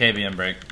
KVM break.